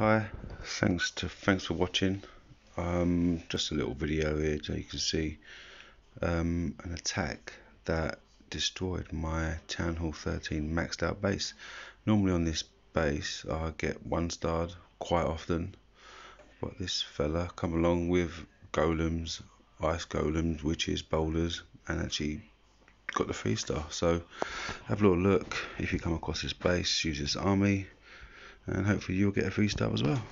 Hi, thanks to thanks for watching. Um, just a little video here so you can see um, an attack that destroyed my Town Hall 13 maxed out base. Normally on this base I get one starred quite often, but this fella come along with golems, ice golems, witches, bowlers, and actually got the three star. So have a little look if you come across this base, use this army and hopefully you'll get a free star as well.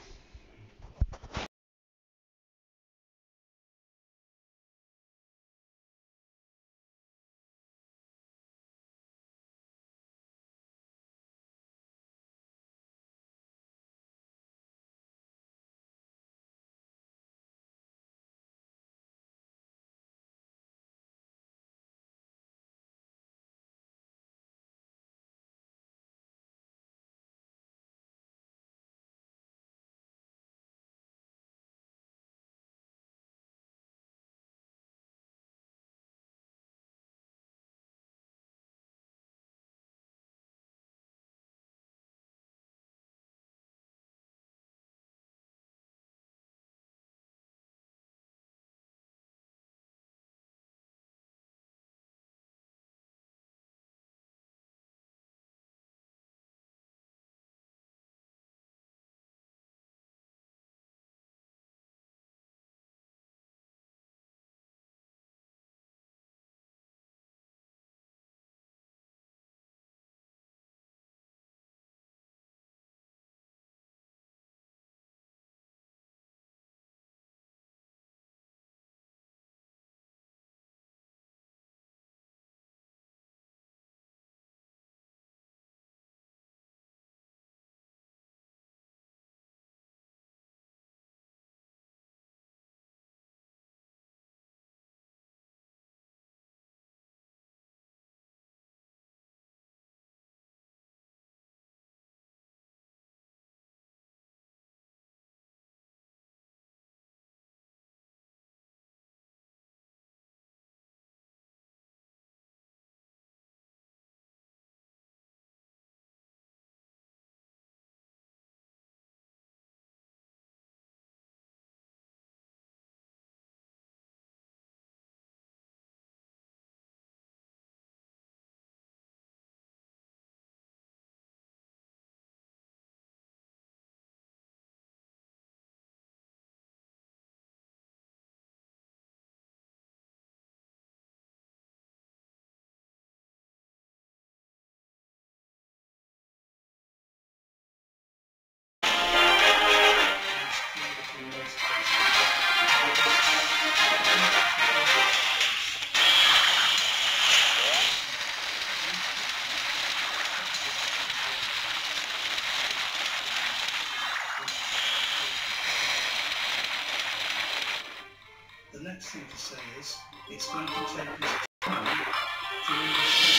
Next thing to say is it's going to take us time